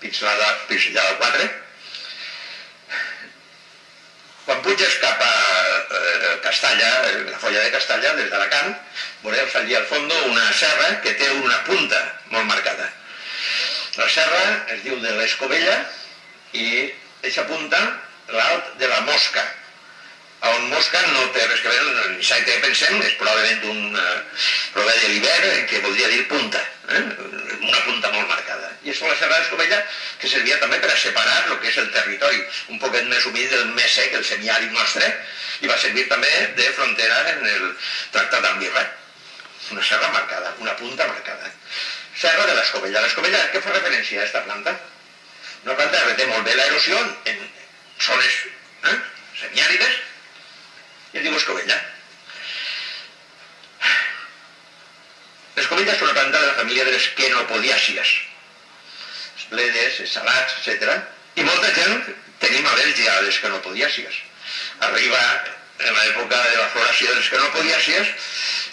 pinzellada, pinzellada 4. Quan puges cap a eh, Castalla, la folla de Castalla, des d'Alacant, veureu allí al fons una serra que té una punta molt marcada. La serra es diu de l'Escobella i aquesta punta, l'alt de la Mosca, on Mosca no té res que veure, ni sabe que pensem, és probablement un eh, prové de l'hivern, que voldria dir punta, eh? una punta molt marcada. I és la serra d'Escobella que servia també per a separar el que és el territori un poquet més humit del més sec, el semiàrid nostre, i va servir també de frontera en el tractat d'Almirra. Una serra marcada, una punta marcada. Serra de l'Escobella. L'Escobella, què fa referència a aquesta planta? Una planta que reté molt bé l'erosió en zones eh? semiàrides i es diu escobella. L'escobella és una planta de la família de les quenopodiàcies, bledes, salats, etc. I molta gent tenim al·lèrgia a les quenopodiàcies. Arriba en l'època de la floració de les quenopodiàcies,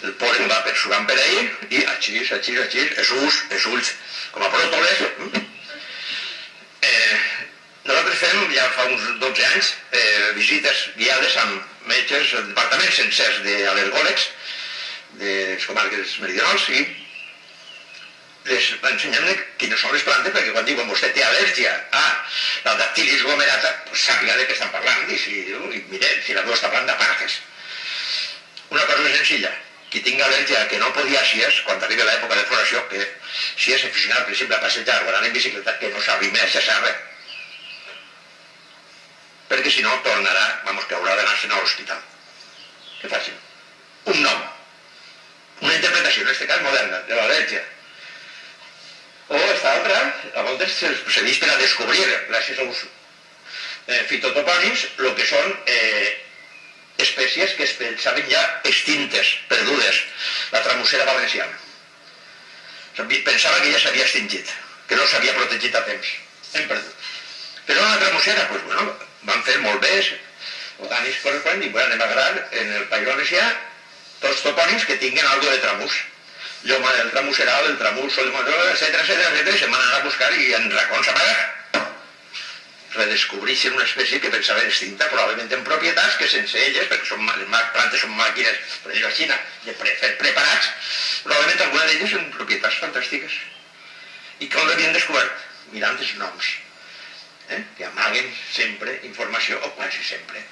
el polen va per surant per ahí i així, així, així, els ulls, els ulls com a pròtoles. Eh, nosaltres fem, ja fa uns 12 anys, eh, visites guiades amb metges, departaments sencers d'al·lergòlegs de les comarques meridionals i són les plantes perquè quan diuen vostè té al·lèrgia a la dactilis glomerata pues sàpiga de què estan parlant i, si, i mire, si la vostra planta partes una cosa més senzilla qui tingui al·lèrgia que no podiàcies quan arribi l'època de floració que si és aficionat per exemple a passejar o anar en bicicleta que no s'arrime a xassar res perquè si no tornarà, vamos, que haurà d'anar-se'n a l'hospital. Què fàcil? Un nom. Una interpretació, en aquest cas moderna, de l'al·lèrgia. A voltes se serveix per a descobrir, gràcies als eh, fitotopònims, el que són eh, espècies que es pensaven ja extintes, perdudes. La tramucera valenciana. Pensava que ja s'havia extingit, que no s'havia protegit a temps. Hem perdut. Però la tramucera, doncs, bueno, van fer molt bé, botànics corresponents, i bueno, anem a agarrar en el País Valencià tots topònims que tinguin algo de tramús. Lloma del tramuseral, el tramús, el etc, etc, etc, i se'n van anar a buscar i en racons amagar redescobreixen una espècie que pensaven extinta, probablement en propietats que sense elles, perquè són plantes, són màquines, per dir la Xina, de pre preparats, probablement alguna d'elles són propietats fantàstiques. I com l'havien descobert? Mirant els noms eh? que amaguen sempre informació, o quasi sempre,